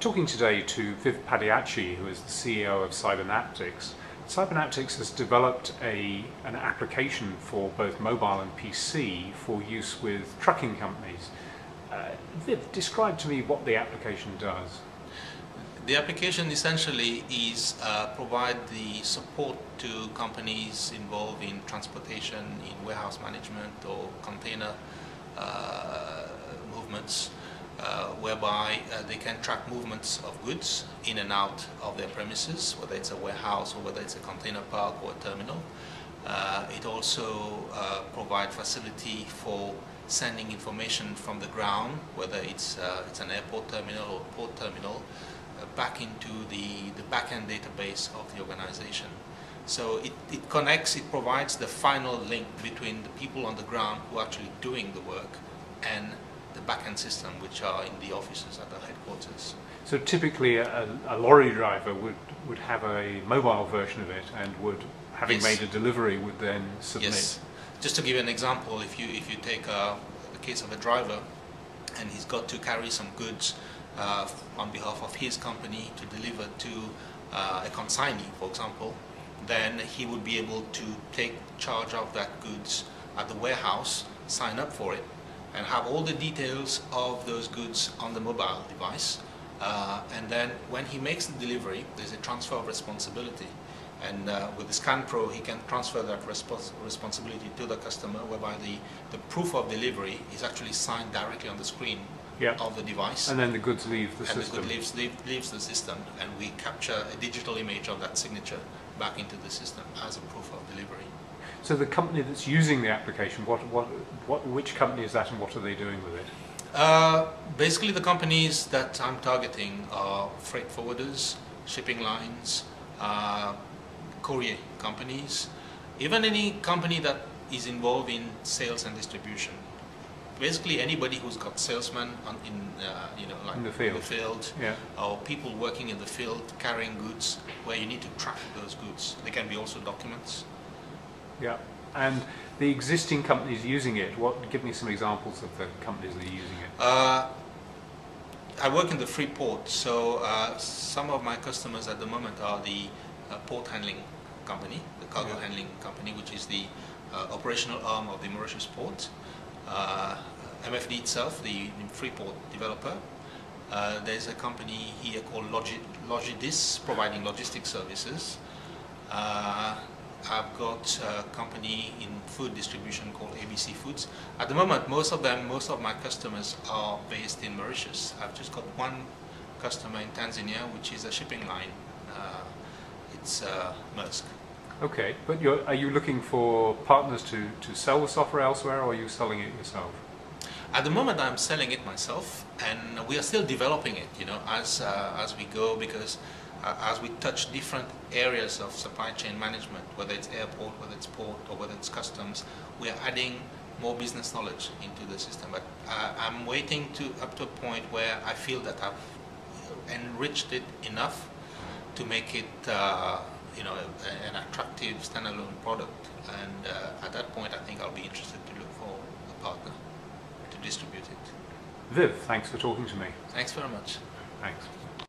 talking today to Viv Padayatchy, who is the CEO of Cybernaptics. Cybernaptics has developed a, an application for both mobile and PC for use with trucking companies. Uh, Viv, describe to me what the application does. The application essentially is uh, provide the support to companies involved in transportation, in warehouse management or container uh, movements uh, whereby uh, they can track movements of goods in and out of their premises, whether it's a warehouse or whether it's a container park or a terminal. Uh, it also uh, provides facility for sending information from the ground, whether it's, uh, it's an airport terminal or port terminal, uh, back into the, the backend database of the organization. So it, it connects, it provides the final link between the people on the ground who are actually doing the work and backend system, which are in the offices at the headquarters. So typically a, a, lorry driver would, would have a mobile version of it and would, having yes. made a delivery, would then submit. Yes. Just to give you an example, if you, if you take a, the case of a driver and he's got to carry some goods uh, on behalf of his company to deliver to uh, a consignee, for example, then he would be able to take charge of that goods at the warehouse, sign up for it, and have all the details of those goods on the mobile device. Uh, and then when he makes the delivery, there's a transfer of responsibility. And uh, with the Scan Pro, he can transfer that respons responsibility to the customer, whereby the, the proof of delivery is actually signed directly on the screen of the device. And then the goods leave the and system. And the goods leaves, leave, leaves the system, and we capture a digital image of that signature back into the system as a proof of delivery. So the company that's using the application, what, what, what, which company is that and what are they doing with it? Uh, basically the companies that I'm targeting are freight forwarders, shipping lines, uh, courier companies, even any company that is involved in sales and distribution. Basically anybody who's got salesmen on, in, uh, you know, like in the field, in the field yeah. or people working in the field carrying goods where you need to track those goods. They can be also documents. Yeah. And the existing companies using it, what? Give me some examples of the companies that are using it. Uh, I work in the free port, so uh, some of my customers at the moment are the uh, port handling company, the cargo yeah. handling company, which is the uh, operational arm of the Mauritius port. Uh, MFD itself, the, the free port developer. Uh, there's a company here called Logi Logidis, providing logistics services. I've got a company in food distribution called ABC Foods. At the moment, most of them, most of my customers are based in Mauritius. I've just got one customer in Tanzania, which is a shipping line. Uh, it's uh, Maersk. Okay, but are you looking for partners to, to sell the software elsewhere, or are you selling it yourself? At the moment, I'm selling it myself, and we are still developing it, you know, as uh, as we go, because as we touch different areas of supply chain management, whether it's airport, whether it's port, or whether it's customs, we are adding more business knowledge into the system. But uh, I'm waiting to up to a point where I feel that I've enriched it enough to make it, uh, you know, a, an attractive standalone product. And uh, at that point, I think I'll be interested to look for a partner to distribute it. Viv, thanks for talking to me. Thanks very much. Thanks.